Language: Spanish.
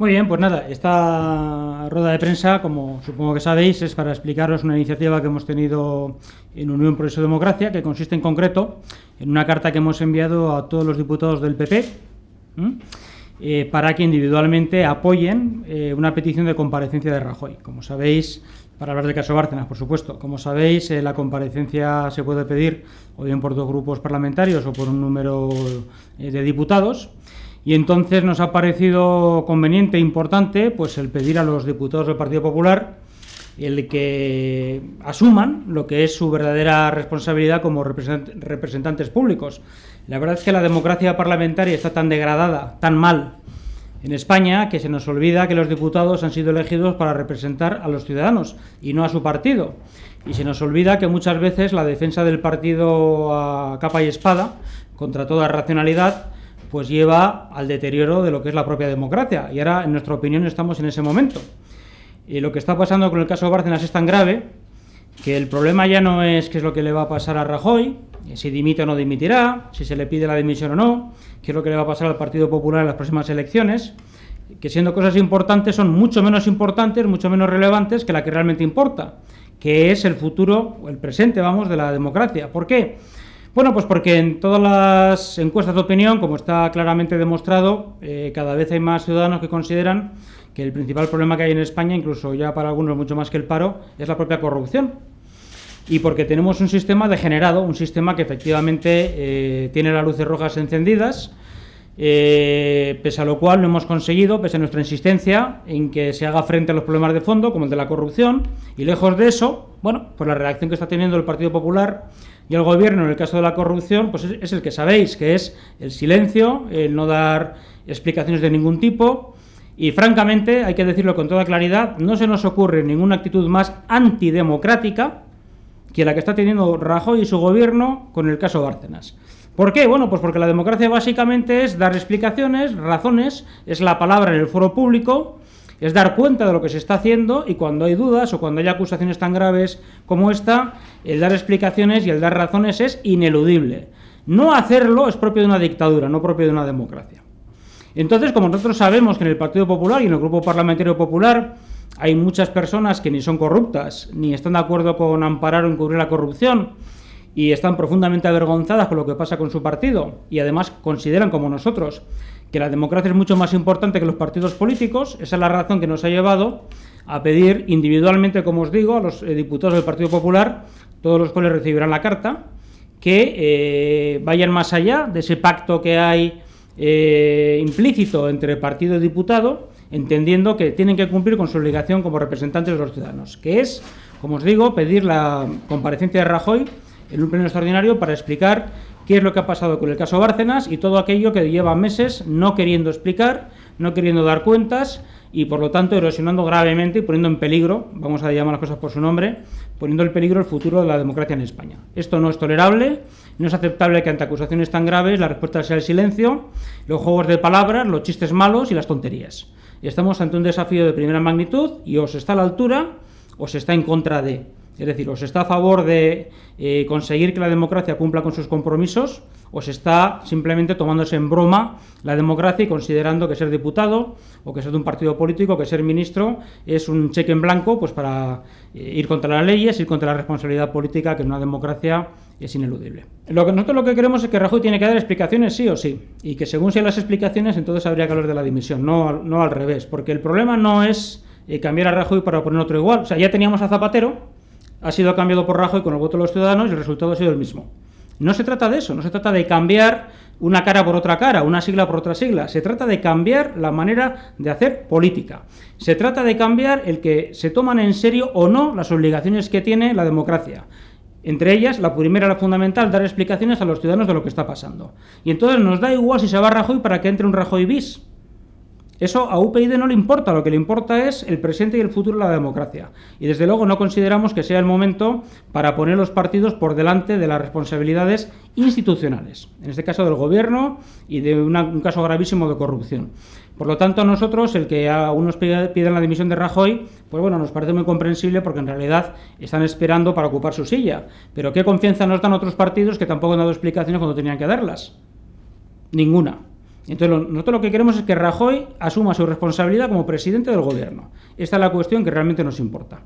Muy bien, pues nada, esta rueda de prensa, como supongo que sabéis, es para explicaros una iniciativa que hemos tenido en Unión Progreso Democracia, que consiste en concreto en una carta que hemos enviado a todos los diputados del PP eh, para que individualmente apoyen eh, una petición de comparecencia de Rajoy. Como sabéis, para hablar del caso Bárcenas, por supuesto. Como sabéis, eh, la comparecencia se puede pedir o bien por dos grupos parlamentarios o por un número de diputados. Y entonces nos ha parecido conveniente e importante pues, el pedir a los diputados del Partido Popular el que asuman lo que es su verdadera responsabilidad como representantes públicos. La verdad es que la democracia parlamentaria está tan degradada, tan mal en España, que se nos olvida que los diputados han sido elegidos para representar a los ciudadanos y no a su partido. Y se nos olvida que muchas veces la defensa del partido a capa y espada, contra toda racionalidad, pues lleva al deterioro de lo que es la propia democracia. Y ahora, en nuestra opinión, estamos en ese momento. Y lo que está pasando con el caso Bárcenas es tan grave que el problema ya no es qué es lo que le va a pasar a Rajoy, si dimite o no dimitirá, si se le pide la dimisión o no, qué es lo que le va a pasar al Partido Popular en las próximas elecciones, que siendo cosas importantes son mucho menos importantes, mucho menos relevantes que la que realmente importa, que es el futuro, o el presente, vamos, de la democracia. ¿Por qué? Bueno, pues porque en todas las encuestas de opinión, como está claramente demostrado, eh, cada vez hay más ciudadanos que consideran que el principal problema que hay en España, incluso ya para algunos mucho más que el paro, es la propia corrupción. Y porque tenemos un sistema degenerado, un sistema que efectivamente eh, tiene las luces rojas encendidas, eh, pese a lo cual no hemos conseguido, pese a nuestra insistencia, en que se haga frente a los problemas de fondo, como el de la corrupción, y lejos de eso, bueno, pues la reacción que está teniendo el Partido Popular y el Gobierno en el caso de la corrupción, pues es, el que sabéis, que es el silencio, el no dar explicaciones de ningún tipo, y francamente, hay que decirlo con toda claridad, no se nos ocurre ninguna actitud más antidemocrática que la que está teniendo Rajoy y su gobierno con el caso Bárcenas. ¿Por qué? Bueno, pues porque la democracia básicamente es dar explicaciones, razones, es la palabra en el foro público, es dar cuenta de lo que se está haciendo y cuando hay dudas o cuando hay acusaciones tan graves como esta, el dar explicaciones y el dar razones es ineludible. No hacerlo es propio de una dictadura, no propio de una democracia. Entonces, como nosotros sabemos que en el Partido Popular y en el Grupo Parlamentario Popular hay muchas personas que ni son corruptas, ni están de acuerdo con amparar o encubrir la corrupción, y están profundamente avergonzadas con lo que pasa con su partido, y además consideran, como nosotros, que la democracia es mucho más importante que los partidos políticos, esa es la razón que nos ha llevado a pedir individualmente, como os digo, a los eh, diputados del Partido Popular, todos los cuales recibirán la carta, que eh, vayan más allá de ese pacto que hay eh, implícito entre partido y diputado, entendiendo que tienen que cumplir con su obligación como representantes de los ciudadanos, que es, como os digo, pedir la comparecencia de Rajoy en un pleno extraordinario para explicar qué es lo que ha pasado con el caso Bárcenas y todo aquello que lleva meses no queriendo explicar, no queriendo dar cuentas y por lo tanto erosionando gravemente y poniendo en peligro, vamos a llamar las cosas por su nombre, poniendo en peligro el futuro de la democracia en España. Esto no es tolerable, no es aceptable que ante acusaciones tan graves la respuesta sea el silencio, los juegos de palabras, los chistes malos y las tonterías. Estamos ante un desafío de primera magnitud y os está a la altura o se está en contra de. Es decir, o se está a favor de eh, conseguir que la democracia cumpla con sus compromisos o se está simplemente tomándose en broma la democracia y considerando que ser diputado o que ser de un partido político, que ser ministro es un cheque en blanco pues para eh, ir contra las leyes, ir contra la responsabilidad política que en una democracia es ineludible. Lo que nosotros lo que queremos es que Rajoy tiene que dar explicaciones sí o sí y que según sean las explicaciones entonces habría que hablar de la dimisión, no, no al revés, porque el problema no es eh, cambiar a Rajoy para poner otro igual, o sea, ya teníamos a Zapatero, ha sido cambiado por Rajoy con el voto de los ciudadanos y el resultado ha sido el mismo. No se trata de eso, no se trata de cambiar una cara por otra cara, una sigla por otra sigla. Se trata de cambiar la manera de hacer política. Se trata de cambiar el que se toman en serio o no las obligaciones que tiene la democracia. Entre ellas, la primera, la fundamental, dar explicaciones a los ciudadanos de lo que está pasando. Y entonces nos da igual si se va Rajoy para que entre un Rajoy bis. Eso a UPyD no le importa, lo que le importa es el presente y el futuro de la democracia. Y desde luego no consideramos que sea el momento para poner los partidos por delante de las responsabilidades institucionales, en este caso del gobierno y de un caso gravísimo de corrupción. Por lo tanto, a nosotros, el que a unos piden la dimisión de Rajoy, pues bueno, nos parece muy comprensible porque en realidad están esperando para ocupar su silla. Pero ¿qué confianza nos dan otros partidos que tampoco han dado explicaciones cuando tenían que darlas? Ninguna. Entonces, nosotros lo que queremos es que Rajoy asuma su responsabilidad como presidente del gobierno. Esta es la cuestión que realmente nos importa.